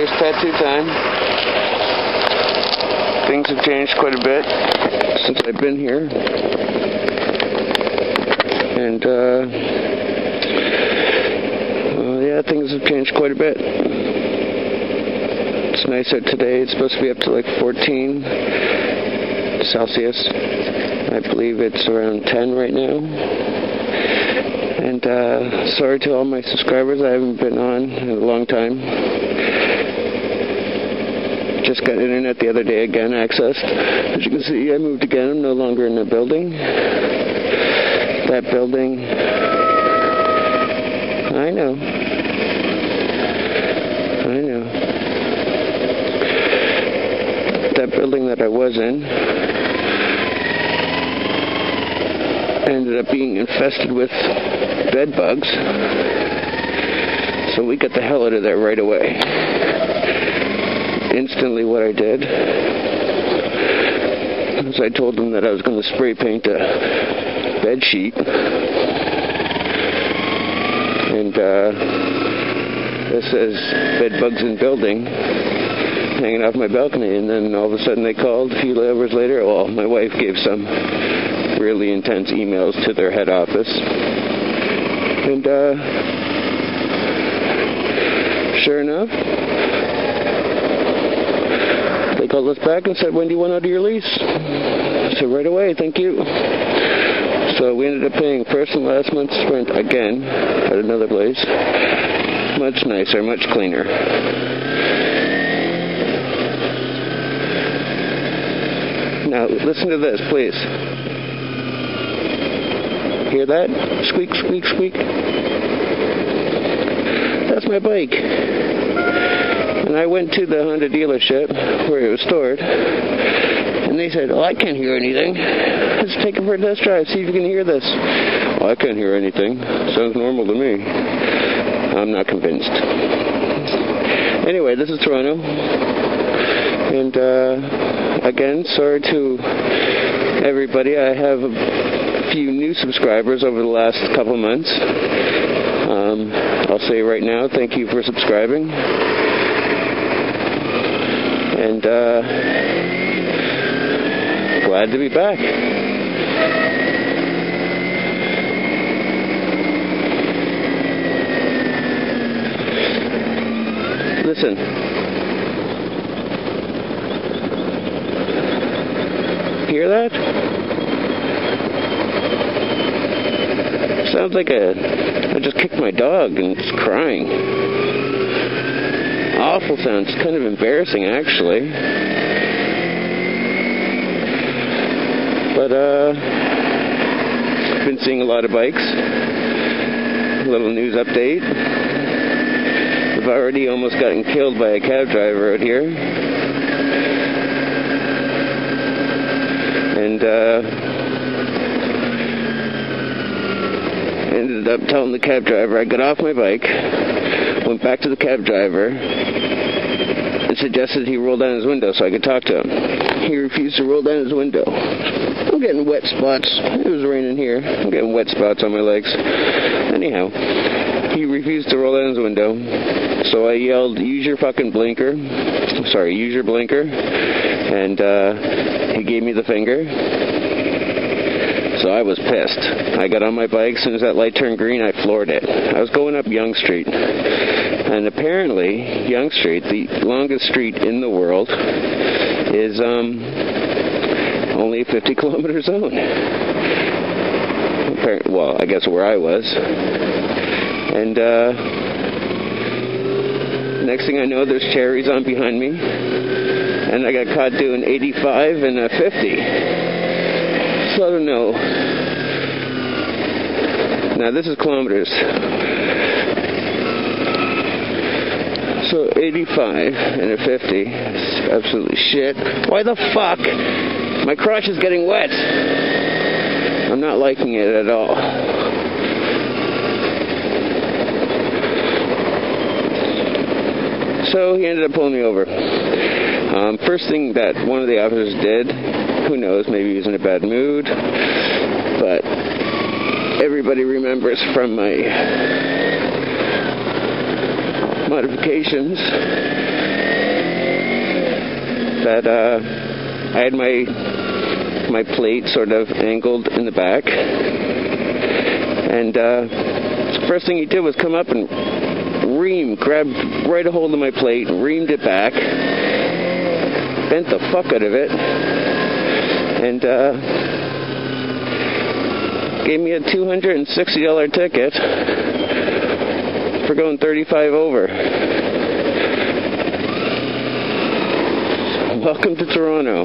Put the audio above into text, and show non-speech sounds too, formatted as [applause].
Here's tattoo time. Things have changed quite a bit since I've been here. And, uh, well, yeah, things have changed quite a bit. It's nice out today. It's supposed to be up to like 14 Celsius. I believe it's around 10 right now. And uh, sorry to all my subscribers. I haven't been on in a long time. Just got internet the other day again, accessed. As you can see, I moved again. I'm no longer in the building. That building. I know. I know. That building that I was in ended up being infested with bed bugs. So we got the hell out of there right away. Instantly, what I did was I told them that I was going to spray paint a bed sheet. And uh, it says bed bugs in building hanging off my balcony. And then all of a sudden they called a few hours later. Well, my wife gave some really intense emails to their head office. And uh, sure enough, they called us back and said, when do you want out of your lease? I said, right away, thank you. So we ended up paying first and last month's rent again at another place. Much nicer, much cleaner. Now, listen to this, please. Hear that? Squeak, squeak, squeak. That's my bike. And I went to the Honda dealership where it was stored, and they said, "Oh, I can't hear anything. Let's take it for a test drive. See if you can hear this." Well, I can't hear anything. Sounds normal to me. I'm not convinced. Anyway, this is Toronto, and uh, again, sorry to everybody. I have a few new subscribers over the last couple months. Um, I'll say right now, thank you for subscribing. And uh, glad to be back. Listen. Hear that? Sounds like a. I just kicked my dog and it's crying. Awful sound. It's kind of embarrassing, actually. But, uh. I've been seeing a lot of bikes. A little news update. I've already almost gotten killed by a cab driver out here. And, uh. ended up telling the cab driver I got off my bike, went back to the cab driver, and suggested he roll down his window so I could talk to him. He refused to roll down his window. I'm getting wet spots. It was raining here. I'm getting wet spots on my legs. Anyhow, he refused to roll down his window. So I yelled, use your fucking blinker. Sorry, use your blinker. And uh, he gave me the finger. So I was pissed. I got on my bike. As soon as that light turned green, I floored it. I was going up Yonge Street. And apparently, Yonge Street, the longest street in the world, is um, only a 50 [laughs] kilometer zone. Well, I guess where I was. And uh, next thing I know, there's cherries on behind me. And I got caught doing 85 and a 50. I don't know. Now this is kilometers. So 85 and a 50 is absolutely shit. Why the fuck? My crotch is getting wet. I'm not liking it at all. So he ended up pulling me over. Um, first thing that one of the officers did, who knows, maybe he was in a bad mood, but everybody remembers from my modifications that uh, I had my my plate sort of angled in the back, and uh, first thing he did was come up and ream, grabbed right a hold of my plate, reamed it back, bent the fuck out of it, and uh, gave me a $260 ticket for going 35 over. Welcome to Toronto.